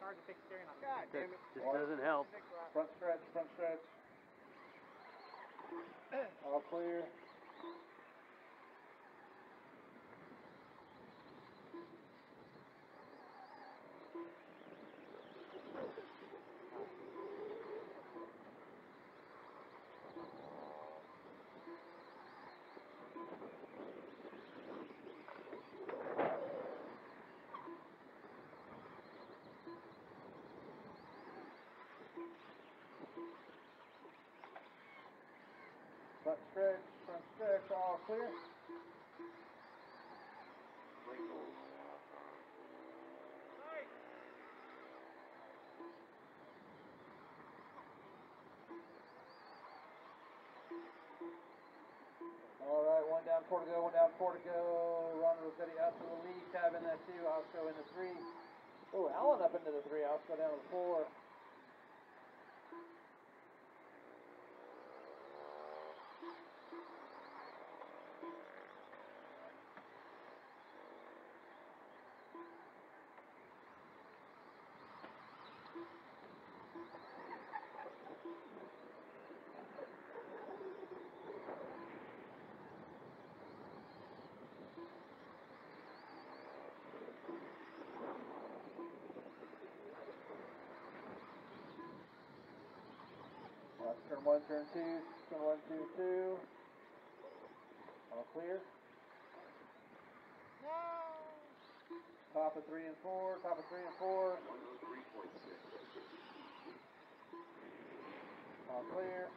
hard to fix steering on God this. damn it. This doesn't help. Front stretch, front stretch. All clear. Front stretch, front stretch, all clear. All right, one down, four to go, one down, four to go. Ron Rossetti out to the lead, cab in that two, Osco in the three. Oh, Allen up into the three, Osco down to the four. Left turn one, turn two, turn one, two, two. All clear. Top of three and four, top of three and four. All clear.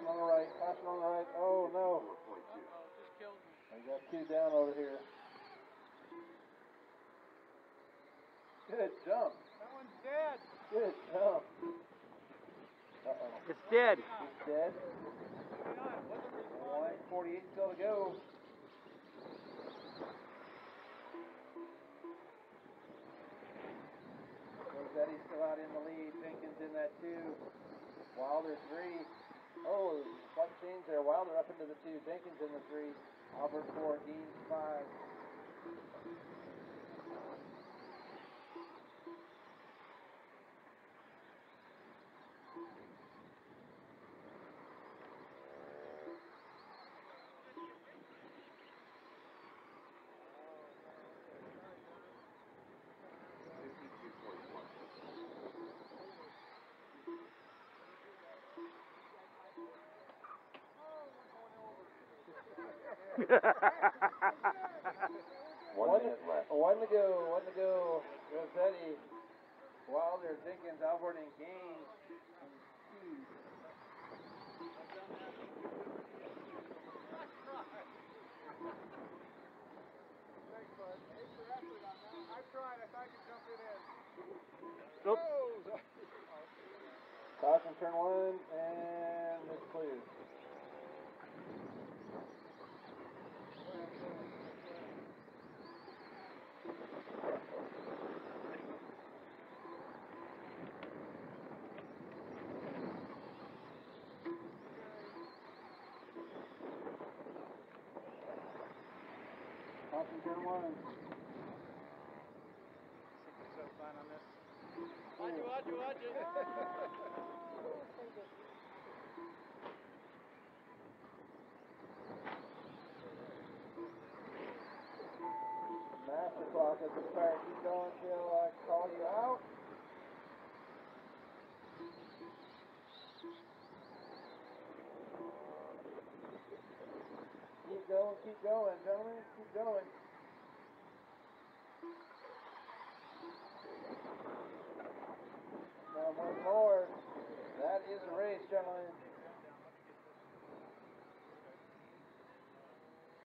Passing on the right, passing on the right. Oh no. I got two down over here. Good jump. That one's dead. Good jump. Uh-oh. It's dead. He's dead. One forty-eight still to go. Rossetti's still out in the lead. Jenkins in that two. Wilder three. Oh, white chains there. Wilder up into the two. Jenkins in the three. Albert four. Dean five. One, minute left. One to go. One to go. Rossetti, Wilder, Jenkins, Albert, and Gaines. Thanks, bud. Thanks for effort on that. I tried. I thought you'd jump it in. Nope. Oh, Caution turn one, and it's clear. Caution turn one. so fun on this. Watch it, watch it. Master clock at the start. Keep going till I call you out. going, keep going, gentlemen, keep going. Now one more. That is a race, gentlemen.